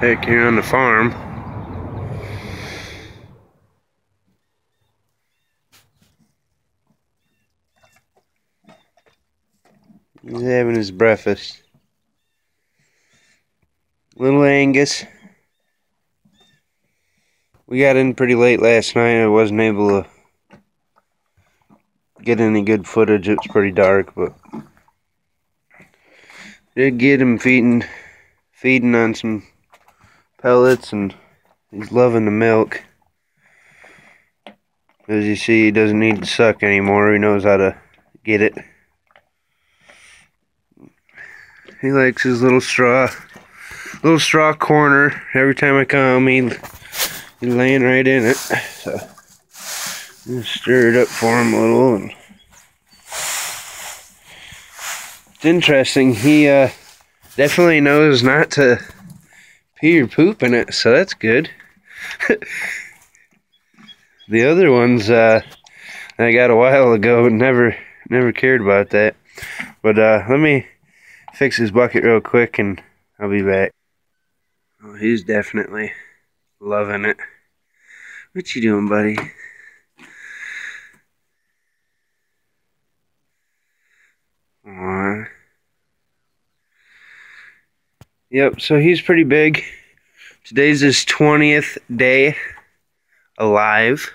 back here on the farm. He's having his breakfast. Little Angus. We got in pretty late last night. I wasn't able to get any good footage. It was pretty dark, but did get him feeding feeding on some pellets and he's loving the milk. As you see, he doesn't need to suck anymore. He knows how to get it. He likes his little straw, little straw corner. Every time I come, he, he's laying right in it. So, stir it up for him a little. And it's interesting. He uh, definitely knows not to pee or poop in it, so that's good. the other ones uh, I got a while ago never never cared about that. But uh, let me fix his bucket real quick and I'll be back. Oh, he's definitely loving it. What you doing, buddy? Aww. Yep, so he's pretty big. Today's his 20th day alive.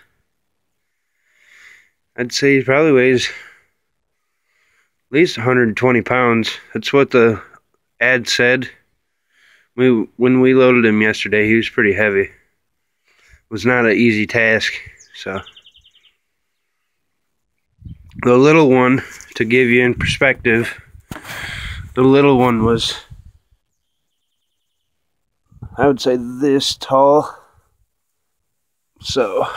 I'd say he probably weighs at least 120 pounds. That's what the ad said. We when we loaded him yesterday, he was pretty heavy. It was not an easy task, so the little one to give you in perspective, the little one was I would say this tall. So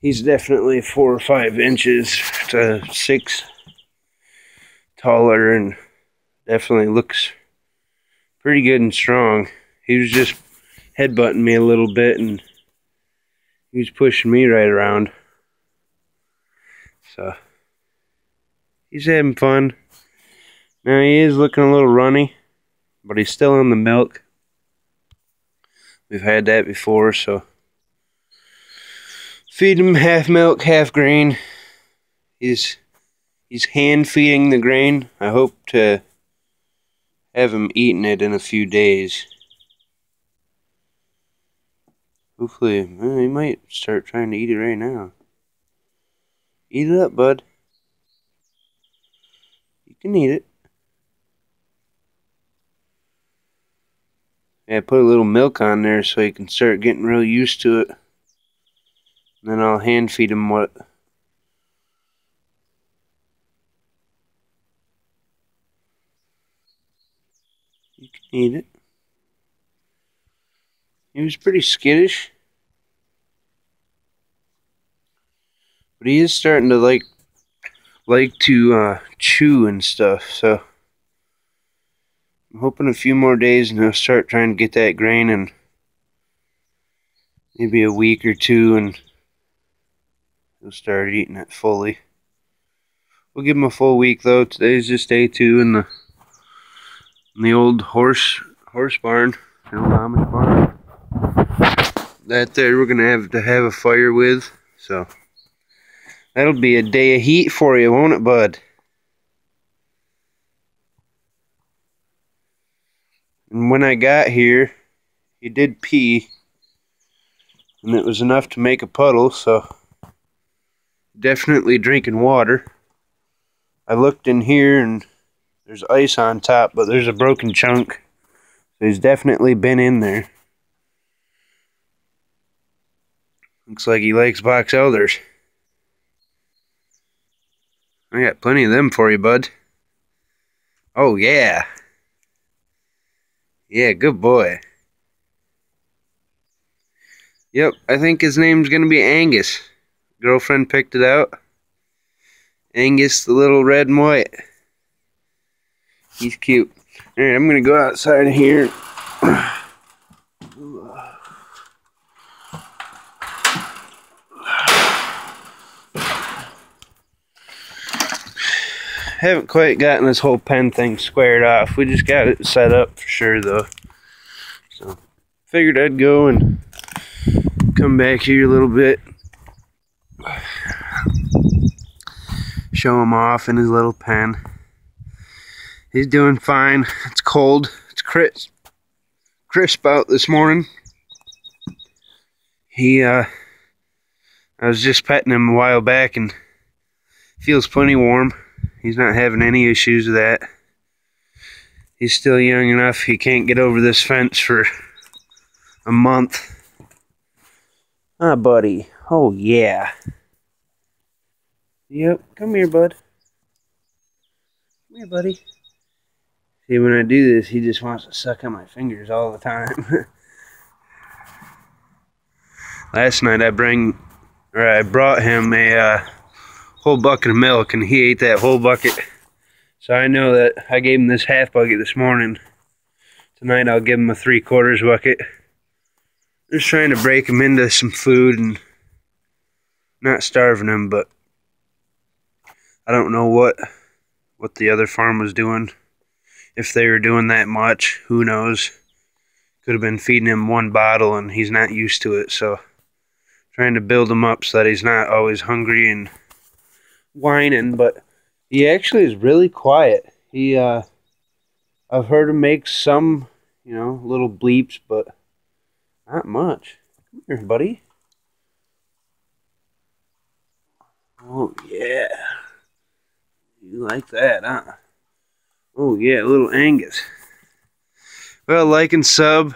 he's definitely four or five inches to six taller and definitely looks pretty good and strong. He was just headbutting me a little bit and he was pushing me right around. So he's having fun. Now he is looking a little runny, but he's still on the milk. We've had that before, so feed him half milk, half grain. He's he's hand feeding the grain. I hope to have him eating it in a few days. Hopefully, well, he might start trying to eat it right now. Eat it up, bud. You can eat it. Yeah, put a little milk on there so he can start getting real used to it. And then I'll hand feed him what You can eat it. He was pretty skittish. But he is starting to like like to uh, chew and stuff, so I'm hoping a few more days and I'll start trying to get that grain and maybe a week or two and he'll start eating it fully. We'll give him a full week though. Today's just day two in the in the old horse horse barn, the old Amish barn. That there we're gonna have to have a fire with, so that'll be a day of heat for you, won't it, bud? And when I got here, he did pee. And it was enough to make a puddle, so definitely drinking water. I looked in here and there's ice on top, but there's a broken chunk. So he's definitely been in there. Looks like he likes box elders. I got plenty of them for you, bud. Oh, yeah. Yeah, good boy. Yep, I think his name's gonna be Angus. Girlfriend picked it out. Angus the little red and white. He's cute. Alright, I'm gonna go outside here. haven't quite gotten this whole pen thing squared off. We just got it set up for sure though. So figured I'd go and come back here a little bit. Show him off in his little pen. He's doing fine. It's cold. It's crisp. Crisp out this morning. He, uh, I was just petting him a while back and feels plenty warm. He's not having any issues with that. He's still young enough. He can't get over this fence for a month. Ah, buddy. Oh, yeah. Yep. Come here, bud. Come here, buddy. See, when I do this, he just wants to suck on my fingers all the time. Last night I bring, or I brought him a uh, whole bucket of milk, and he ate that whole bucket. So I know that I gave him this half bucket this morning. Tonight I'll give him a three quarters bucket. Just trying to break him into some food and not starving him, but I don't know what what the other farm was doing. If they were doing that much, who knows? Could have been feeding him one bottle and he's not used to it, so trying to build him up so that he's not always hungry and whining, but he actually is really quiet. He, uh, I've heard him make some, you know, little bleeps, but not much. Come here, buddy. Oh, yeah. You like that, huh? Oh, yeah, little Angus. Well, like and sub.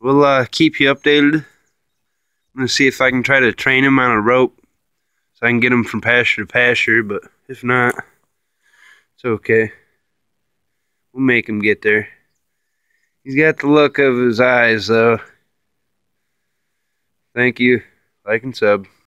We'll uh, keep you updated. I'm going to see if I can try to train him on a rope I can get him from pasture to pasture, but if not, it's okay. We'll make him get there. He's got the look of his eyes, though. Thank you. Like and sub.